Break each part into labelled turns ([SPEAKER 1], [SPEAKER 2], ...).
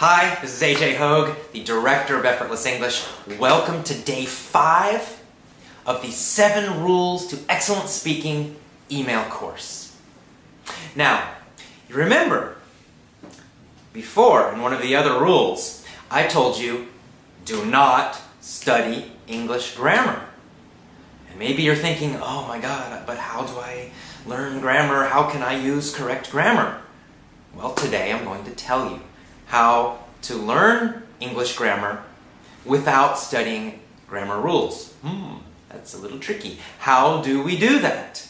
[SPEAKER 1] Hi, this is AJ Hoge, the Director of Effortless English. Welcome to day five of the Seven Rules to Excellent Speaking email course. Now, you remember, before in one of the other rules, I told you do not study English grammar. And maybe you're thinking, oh my god, but how do I learn grammar? How can I use correct grammar? Well, today I'm going to tell you how to learn English grammar without studying grammar rules. Hmm, that's a little tricky. How do we do that?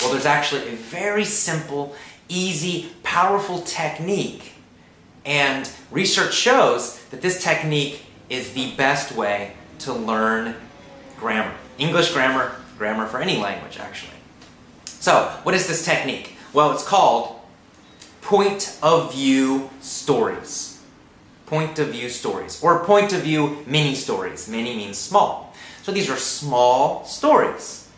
[SPEAKER 1] Well, there's actually a very simple, easy, powerful technique. And research shows that this technique is the best way to learn grammar. English grammar, grammar for any language, actually. So, what is this technique? Well, it's called point of view stories. Point of view stories, or point of view mini stories. Mini means small. So these are small stories.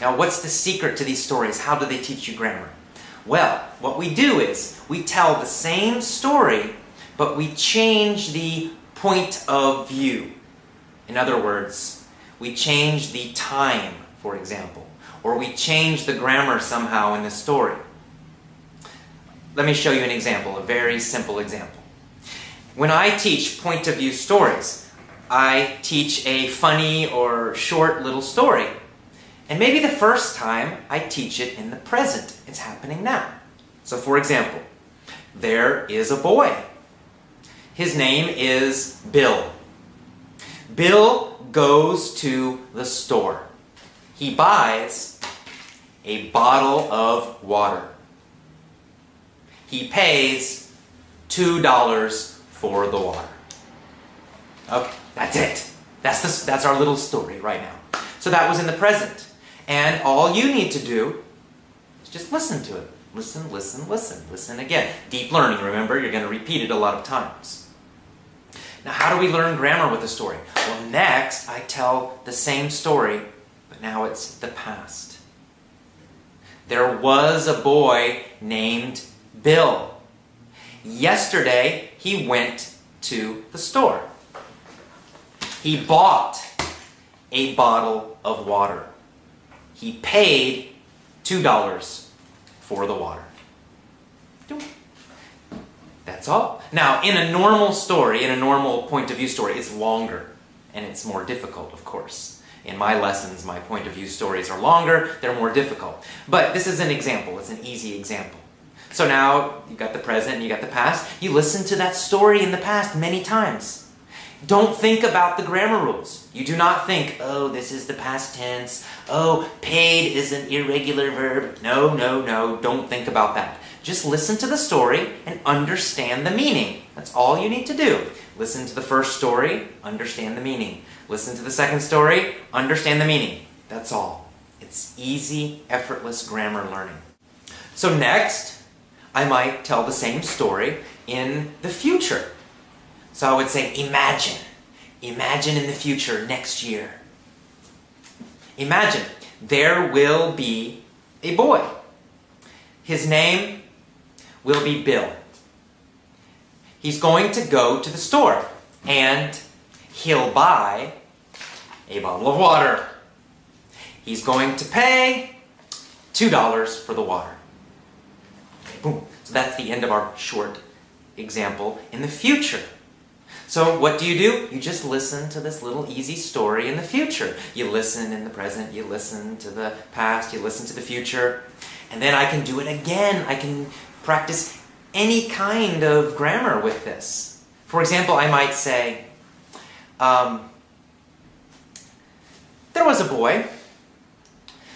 [SPEAKER 1] Now, what's the secret to these stories? How do they teach you grammar? Well, what we do is we tell the same story, but we change the point of view. In other words, we change the time, for example, or we change the grammar somehow in the story. Let me show you an example, a very simple example. When I teach point of view stories, I teach a funny or short little story. And maybe the first time I teach it in the present. It's happening now. So for example, there is a boy. His name is Bill. Bill goes to the store. He buys a bottle of water. He pays $2 for the water. Okay, that's it. That's, the, that's our little story right now. So that was in the present. And all you need to do is just listen to it. Listen, listen, listen, listen again. Deep learning, remember, you're going to repeat it a lot of times. Now, how do we learn grammar with a story? Well, next, I tell the same story, but now it's the past. There was a boy named Bill. Yesterday, he went to the store. He bought a bottle of water. He paid $2 for the water. That's all. Now, in a normal story, in a normal point of view story, it's longer and it's more difficult, of course. In my lessons, my point of view stories are longer, they're more difficult. But this is an example, it's an easy example. So now you got the present and you got the past. You listen to that story in the past many times. Don't think about the grammar rules. You do not think, oh, this is the past tense. Oh, paid is an irregular verb. No, no, no, don't think about that. Just listen to the story and understand the meaning. That's all you need to do. Listen to the first story, understand the meaning. Listen to the second story, understand the meaning. That's all. It's easy, effortless grammar learning. So next, I might tell the same story in the future. So I would say, imagine. Imagine in the future, next year. Imagine, there will be a boy. His name will be Bill. He's going to go to the store and he'll buy a bottle of water. He's going to pay $2 for the water. Boom. So that's the end of our short example in the future. So what do you do? You just listen to this little easy story in the future. You listen in the present, you listen to the past, you listen to the future, and then I can do it again. I can practice any kind of grammar with this. For example, I might say, um, there was a boy.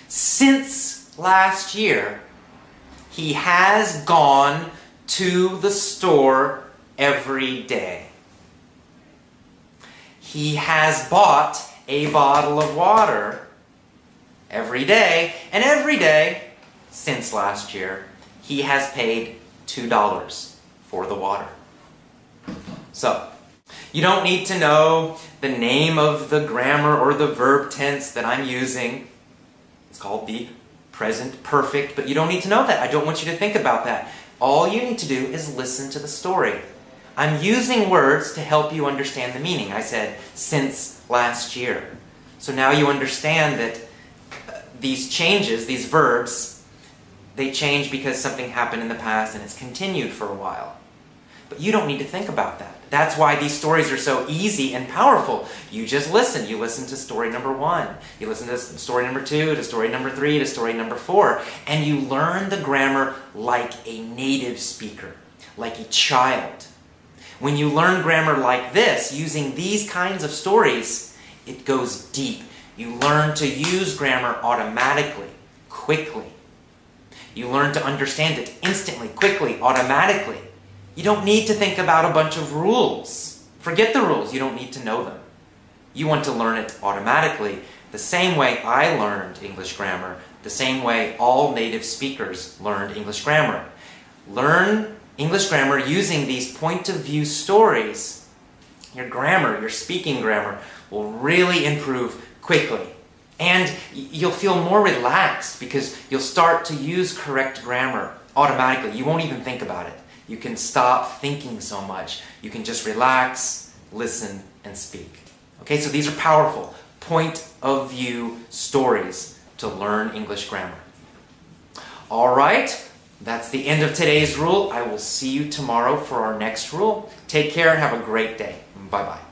[SPEAKER 1] Since last year, he has gone to the store every day. He has bought a bottle of water every day, and every day since last year, he has paid $2 for the water. So, you don't need to know the name of the grammar or the verb tense that I'm using. It's called the present perfect, but you don't need to know that. I don't want you to think about that. All you need to do is listen to the story. I'm using words to help you understand the meaning. I said, since last year. So now you understand that uh, these changes, these verbs, they change because something happened in the past and it's continued for a while. But you don't need to think about that. That's why these stories are so easy and powerful. You just listen. You listen to story number one. You listen to story number two, to story number three, to story number four. And you learn the grammar like a native speaker, like a child. When you learn grammar like this, using these kinds of stories, it goes deep. You learn to use grammar automatically, quickly. You learn to understand it instantly, quickly, automatically. You don't need to think about a bunch of rules. Forget the rules, you don't need to know them. You want to learn it automatically, the same way I learned English grammar, the same way all native speakers learned English grammar. Learn English grammar using these point of view stories. Your grammar, your speaking grammar, will really improve quickly. And you'll feel more relaxed because you'll start to use correct grammar automatically. You won't even think about it. You can stop thinking so much. You can just relax, listen, and speak. Okay, so these are powerful point of view stories to learn English grammar. All right, that's the end of today's rule. I will see you tomorrow for our next rule. Take care and have a great day. Bye bye.